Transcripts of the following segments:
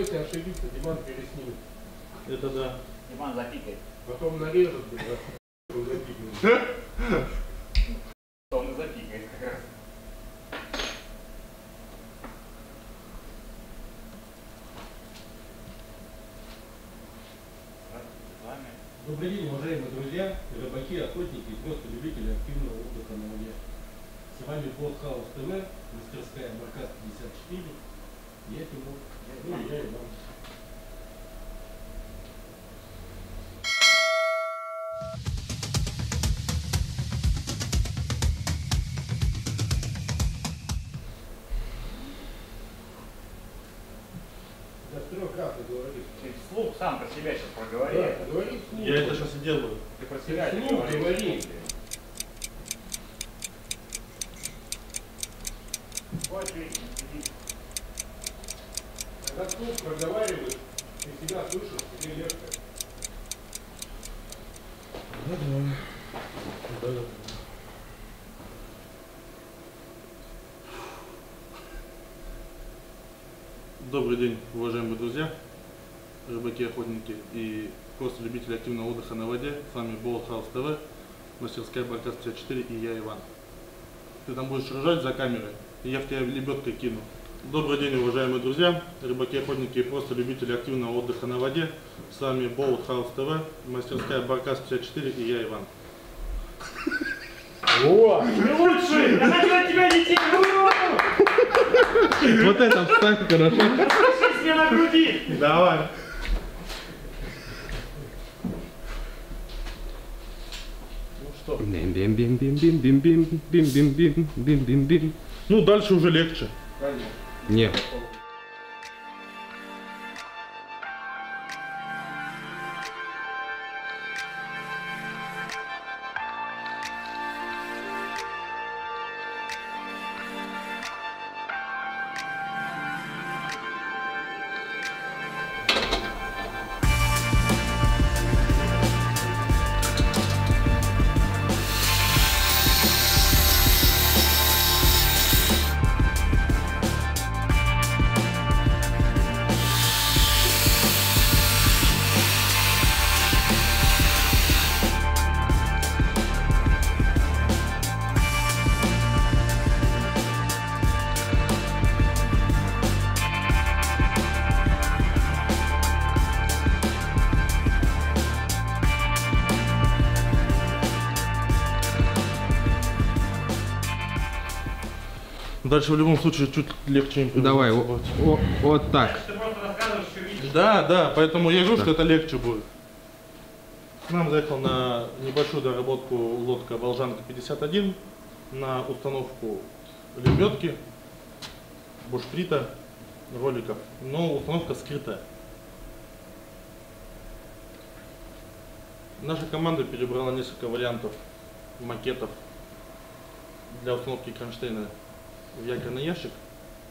бойся ошибиться, Диман переснимет. Это да. Диман запикает. Потом нарежет, блин, а он запикнет. То он и запикает как раз. Добрый день, уважаемые друзья, рыбаки, охотники и просто любители активного отдыха на воде. С вами Хаус ТВ, мастерская Баркас 54. Я. Ну с трех раз говорю. ты вслух сам про себя сейчас проговори. Да, говори вслух. Я это сейчас и делаю. Ты про себя Вслух сейчас говори. Хочешь видеть, не сиди. Когда вслух проговариваешь, ты себя слышишь, тебе легче. Добрый день, уважаемые друзья, рыбаки, охотники и просто любители активного отдыха на воде. С вами Хаус ТВ, мастерская Баркас 54 и я Иван. Ты там будешь ржать за камерой, и я в тебя лебедкой кину. Добрый день, уважаемые друзья, рыбаки, охотники и просто любители активного отдыха на воде. С вами Хаус ТВ, мастерская Баркас 54 и я Иван. О! Ты лучший! Я хочу от тебя детей! Вот это вставь хорошо. Слышишь мне на груди! Давай. Ну что? бим бим бим бим бим бим бим бим бим бим бим бим бим Ну дальше уже легче. Не. Дальше в любом случае чуть легче. Давай, о- вот так. Да, да, поэтому я говорю, что это легче будет. К нам заехал на небольшую доработку лодка Волжанка 51 на установку лебедки, бушприта, роликов, но установка скрытая. Наша команда перебрала несколько вариантов макетов для установки кронштейна в якорный ящик.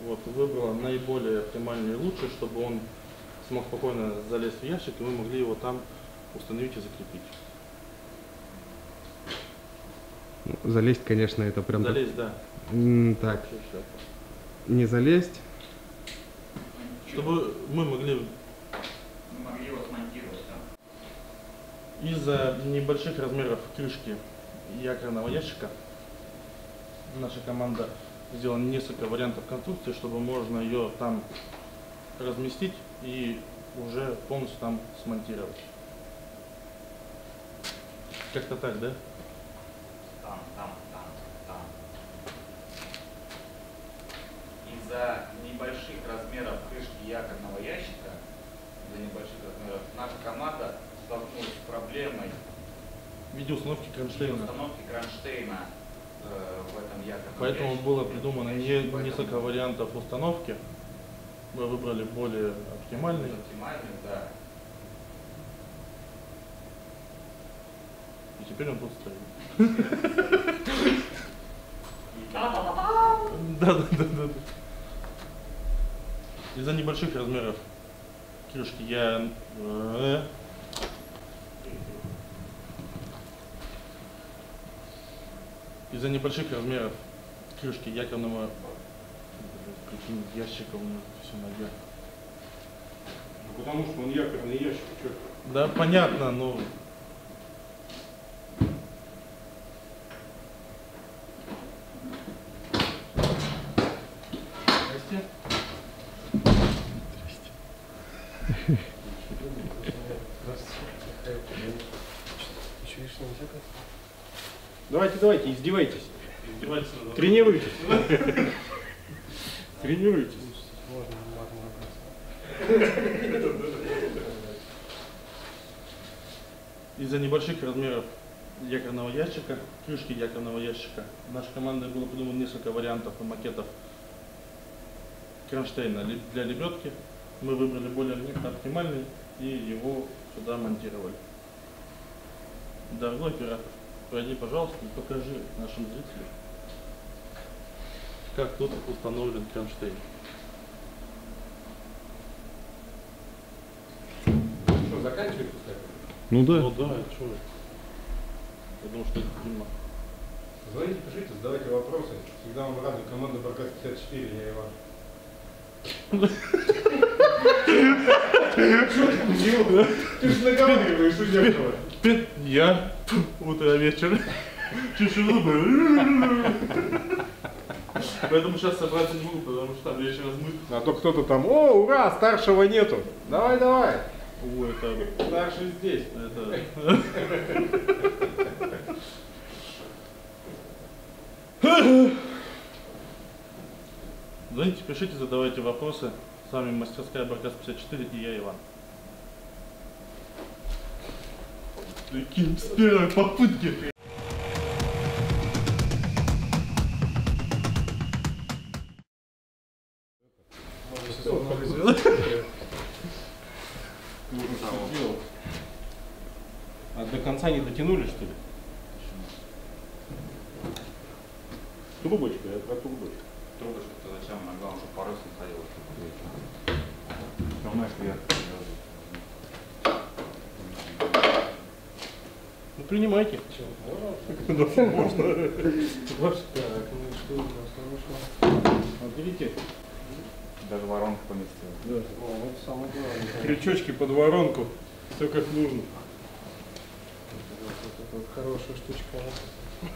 Вот, выбрала наиболее оптимальный и лучший, чтобы он смог спокойно залезть в ящик, и мы могли его там установить и закрепить. Залезть, конечно, это прям... так- Залезть, да. Так, Вообще щас. не залезть. Чтобы мы могли Мы могли его смонтировать там. из-за небольших размеров крышки якорного ящика наша команда сделала несколько вариантов конструкции, чтобы можно ее там разместить и уже полностью там смонтировать. Как-то так, да? Там, там, там, там. Из-за небольших размеров крышки якорного ящика, из-за небольших размеров, наша команда столкнулась с проблемой В виде установки при кронштейна. установке кронштейна в этом якорном Поэтому ящике. было придумано не- Поэтому несколько вариантов установки. Мы выбрали более оптимальный. Оптимальный, да. И теперь он тут стоит. Да, да, да, да. Из-за небольших размеров крышки я из-за небольших размеров крышки якорного прикинь, ящика у меня все наверх. потому что он якорный ящик. Чё? Да, понятно, но... Здрасте. Давайте, давайте, издевайтесь. Надо. Тренируйтесь. Тренируйтесь. Из-за небольших размеров якорного ящика, крышки якорного ящика, нашей командой было придумано несколько вариантов и макетов кронштейна для лебедки. Мы выбрали более оптимальный и его сюда монтировали. Дорогой оператор, пройди, пожалуйста, и покажи нашим зрителям, как тут установлен кронштейн. Что, заканчиваете? Ну да. Ну да, что думаю, что это прямо. Звоните, пишите, задавайте вопросы. Всегда вам рады. Команда Баркас 54, я Иван. Ты же наговариваешь у зеркала. Я утро вечер. Тишину. Поэтому сейчас собраться не могу, потому что там вечер размыт. А то кто-то там, о, ура, старшего нету. Давай, давай. О, это, Старший здесь. это... Звоните, пишите, задавайте вопросы. С вами мастерская Баркас 54 и я Иван. Прикинь, с первой попытки. А до конца не дотянули, что ли? Трубочка, я про трубочку. Трубочка-то зачем? Она главное, чтобы порос не ходил. Все равно их вверх. Ну принимайте. Вот видите, Даже воронку поместил. крючочки под воронку. Все как нужно. Хорошая штучка.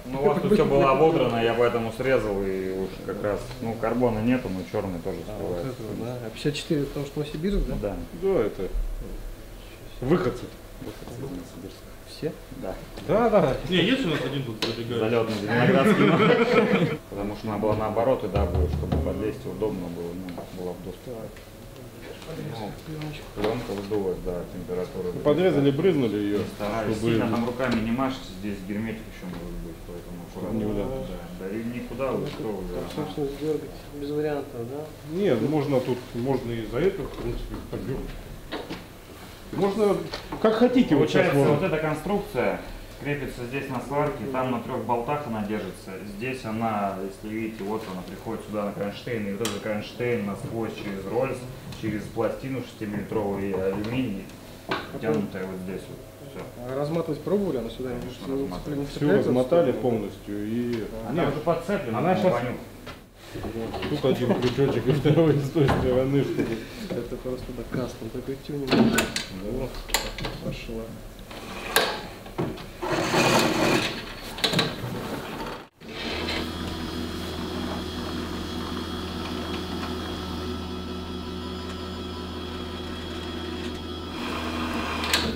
Ну, у вас тут все было ободрано, я поэтому срезал, и уж как раз, ну, карбона нету, но черный тоже А, вот этого, да. А 54 потому что Новосибирск, да? Да. Да, это выходцы. Все? Да. Да, да. Не, есть у нас один тут пробегающий? Залетный виноградский. Потому что она была наоборот, и да, было, чтобы подлезть удобно было, ну, было в доступе. Ну, пленка выдулась, да, температура. Подрезали, брызнули ее, Стараюсь. чтобы Сильно там руками не машете, здесь герметик еще может быть, поэтому аккуратно. не. Да, да и никуда вы что ага. собственно, дергать без вариантов, да? Нет, можно тут, можно и за это, в принципе, поддергать. Можно, как хотите, вот сейчас Получается, вот можно. эта конструкция крепится здесь на сварке, там на трех болтах она держится. Здесь она, если видите, вот она приходит сюда на кронштейн, и вот этот кронштейн насквозь через рольс, через пластину 6-миллиметровую и алюминий, тянутая вот здесь вот. Все. Разматывать пробовали, она сюда не, Конечно, не, Все цепляется? размотали полностью и... Она Нет, уже подцеплена, она щас- вонюк. тут один крючочек, и второй с той стороны, чтобы... Это просто да, кастом, такой тюнинг. Вот, пошла.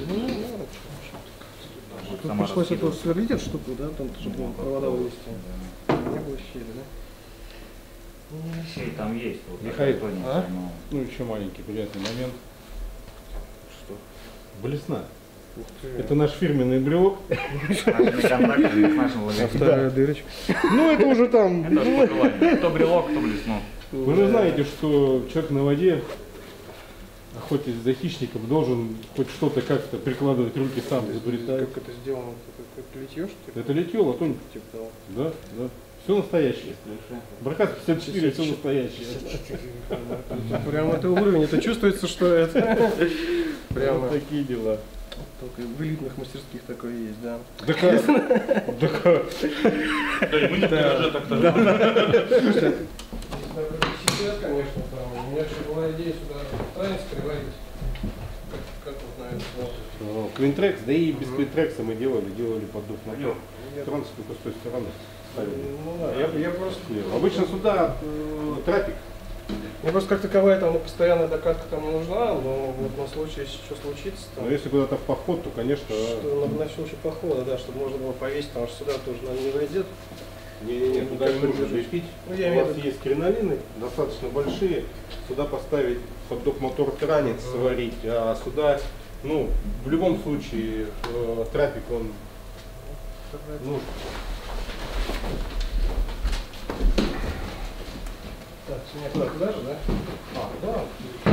Ну, ну, ну, Тут пришлось эту сверлить эту штуку, да, там, чтобы провода вывести. Не было щели, да? Щель там есть. Вот Михаил, а? но- Ну, еще маленький приятный момент. Что? Блесна. Ух ты. Это наш фирменный брелок. А вторая дырочка. Ну, это уже там... Это. Кто брелок, кто блеснул. Вы же знаете, что человек на воде, охотясь за хищником, должен хоть что-то как-то прикладывать руки сам изобретать. Как это сделано? Как, как литье, что ли? Это летело, латунь. Типа того. Да, да. Все настоящее. Баркас 54, все настоящее. Прям это уровень, это чувствуется, что это прямо Вот такие дела. только в элитных мастерских такое есть, да. Да как? Да как? Да, и мы не так-то. Сейчас, конечно, там, у меня еще была идея сюда танец приварить. они смотрят. Ну, Квинтрекс, да и без Квинтрекса мы делали, делали под дух мотор. Транс только с той стороны ставили. Ну да, я, я просто... Обычно сюда э, трафик. Мне просто как таковая там постоянная докатка там не нужна, но вот на случай, если что случится, там, Но если куда-то в поход, то, конечно, что на, на случай похода, да, чтобы можно было повесить, потому что сюда тоже наверное, не войдет. Не-не-не, туда не нужно лепить. Ну, У я вас есть кринолины, достаточно большие, сюда поставить хот-дог мотор транец сварить, а сюда, ну, в любом случае, э, трафик, он нужен. Так, меня куда, туда же, да? А, да.